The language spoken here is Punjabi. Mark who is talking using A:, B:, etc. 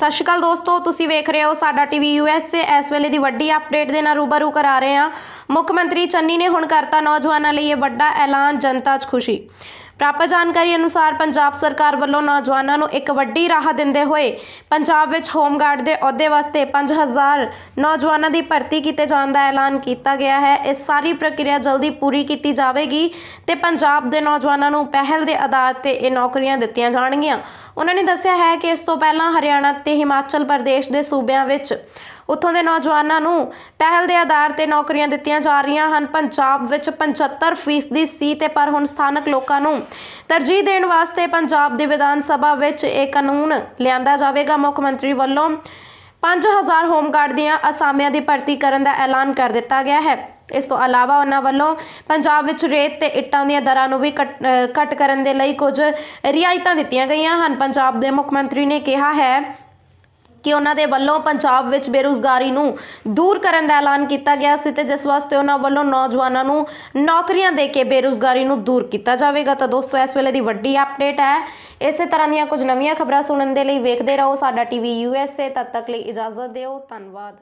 A: ਸਤਿ ਸ਼੍ਰੀ ਅਕਾਲ ਦੋਸਤੋ, ਤੁਸੀਂ ਵੇਖ ਰਹੇ ਹੋ ਸਾਡਾ ਟੀਵੀ ਯੂਐਸਏ ਇਸ ਵੇਲੇ ਦੀ ਵੱਡੀ ਅਪਡੇਟ ਦੇ ਨਾਲ ਰੂਬਰੂ ਕਰਾ ਰਹੇ ਹਾਂ। ਮੁੱਖ ਮੰਤਰੀ ਚੰਨੀ ਨੇ ਹੁਣ ਕਰਤਾ ਨੌਜਵਾਨਾਂ ਲਈ ਇਹ ਵੱਡਾ ਐਲਾਨ, ਜਨਤਾ 'ਚ ਖੁਸ਼ੀ। ਪ੍ਰਾਪਤ ਜਾਣਕਾਰੀ ਅਨੁਸਾਰ ਪੰਜਾਬ ਸਰਕਾਰ ਵੱਲੋਂ ਨੌਜਵਾਨਾਂ ਨੂੰ ਇੱਕ ਵੱਡੀ ਰਾਹ ਦਿੰਦੇ ਹੋਏ ਪੰਜਾਬ ਵਿੱਚ ਹੋਮਗਾਰਡ ਦੇ ਅਹੁਦੇ ਵਾਸਤੇ 5000 ਨੌਜਵਾਨਾਂ ਦੀ ਭਰਤੀ ਕੀਤੇ ਜਾਣ ਦਾ ਐਲਾਨ ਕੀਤਾ ਗਿਆ ਹੈ। ਇਸ ਸਾਰੀ ਪ੍ਰਕਿਰਿਆ ਜਲਦੀ ਪੂਰੀ ਕੀਤੀ ਜਾਵੇਗੀ ਤੇ ਪੰਜਾਬ ਦੇ ਨੌਜਵਾਨਾਂ ਨੂੰ ਪਹਿਲ ਦੇ ਆਧਾਰ ਤੇ ਇਹ ਨੌਕਰੀਆਂ ਦਿੱਤੀਆਂ ਜਾਣਗੀਆਂ। ਉਹਨਾਂ ਨੇ ਦੱਸਿਆ ਹੈ ਕਿ ਇਸ ਤੋਂ ਪਹਿਲਾਂ ਹਰਿਆਣਾ ਤੇ ਹਿਮਾਚਲ ਪ੍ਰਦੇਸ਼ ਦੇ ਸੂਬਿਆਂ ਵਿੱਚ ਉੱਥੋਂ ਦੇ ਨੌਜਵਾਨਾਂ ਨੂੰ ਪਹਿਲ ਦੇ ਆਧਾਰ ਤੇ ਨੌਕਰੀਆਂ ਦਿੱਤੀਆਂ ਜਾ ਰਹੀਆਂ ਹਨ। ਪੰਜਾਬ ਵਿੱਚ 75% ਸੀ ਤੇ ਪਰ ਹੁਣ ਸਥਾਨਕ ਲੋਕਾਂ ਨੂੰ ਤਰਜੀਹ ਦੇਣ ਵਾਸਤੇ ਪੰਜਾਬ ਦੀ ਵਿਧਾਨ ਸਭਾ ਵਿੱਚ ਇਹ ਕਾਨੂੰਨ ਲਿਆਂਦਾ ਜਾਵੇਗਾ। ਮੁੱਖ ਮੰਤਰੀ ਵੱਲੋਂ 5000 ਹੋਮਗਾਰਡ ਦੀਆਂ ਅਸਾਮੀਆਂ ਦੀ ਭਰਤੀ ਕਰਨ ਦਾ ਐਲਾਨ ਕਰ ਦਿੱਤਾ ਗਿਆ ਹੈ। ਇਸ ਤੋਂ ਇਲਾਵਾ ਉਹਨਾਂ ਵੱਲੋਂ ਪੰਜਾਬ ਵਿੱਚ ਰੇਤ ਤੇ ਇੱਟਾਂ ਦੀਆਂ ਦਰਾਂ ਨੂੰ ਵੀ ਘੱਟ- ਘੱਟ ਕਰਨ ਦੇ ਲਈ ਕੁਝ ਰਿਆਇਤਾਂ ਦਿੱਤੀਆਂ ਗਈਆਂ ਹਨ। ਪੰਜਾਬ ਦੇ ਮੁੱਖ ਮੰਤਰੀ ਨੇ ਕਿਹਾ ਹੈ ਕਿ ਉਹਨਾਂ ਦੇ ਵੱਲੋਂ ਪੰਜਾਬ ਵਿੱਚ ਬੇਰੁਜ਼ਗਾਰੀ ਨੂੰ ਦੂਰ ਕਰਨ ਦਾ ਐਲਾਨ ਕੀਤਾ ਗਿਆ ਸੀ ਤੇ ਜਿਸ ਵਾਸਤੇ ਉਹਨਾਂ ਵੱਲੋਂ ਨੌਜਵਾਨਾਂ ਨੂੰ ਨੌਕਰੀਆਂ ਦੇ ਕੇ ਬੇਰੁਜ਼ਗਾਰੀ ਨੂੰ ਦੂਰ ਕੀਤਾ ਜਾਵੇਗਾ। ਤਾਂ ਦੋਸਤੋ, ਇਸ ਵੇਲੇ ਦੀ ਵੱਡੀ ਅਪਡੇਟ ਹੈ। ਇਸੇ ਤਰ੍ਹਾਂ ਦੀਆਂ ਕੁਝ ਨਵੀਆਂ ਖਬਰਾਂ ਸੁਣਨ ਦੇ ਲਈ ਵੇਖਦੇ ਰਹੋ ਸਾਡਾ ਟੀਵੀ ਯੂਐਸਏ ਤਦ ਤੱਕ ਲਈ ਇਜਾਜ਼ਤ ਦਿਓ। ਧੰਨਵਾਦ।